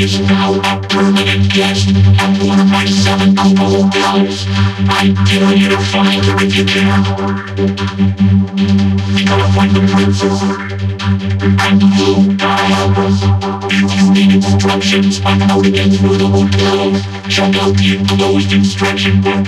is now a permanent guest. At one of my I dare you find her if you can. We gotta find the princess. And you us. If you need instructions on how to get through the hotel, check out the enclosed instruction book.